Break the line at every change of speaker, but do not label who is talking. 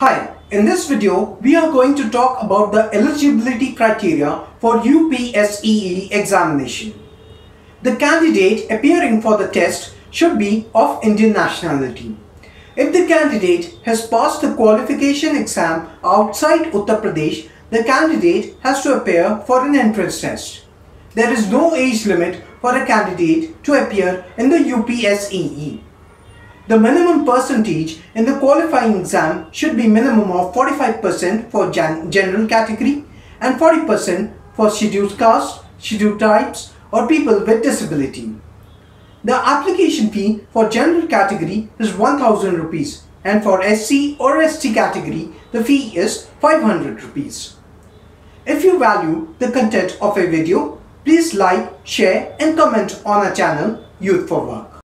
Hi, in this video we are going to talk about the eligibility criteria for UPSEE examination. The candidate appearing for the test should be of Indian nationality. If the candidate has passed the qualification exam outside Uttar Pradesh, the candidate has to appear for an entrance test. There is no age limit for a candidate to appear in the UPSEE. The minimum percentage in the qualifying exam should be minimum of 45% for gen general category and 40% for scheduled caste, scheduled tribes or people with disability. The application fee for general category is 1000 rupees and for SC or ST category the fee is 500 rupees. If you value the content of a video, please like, share and comment on our channel Youth4work.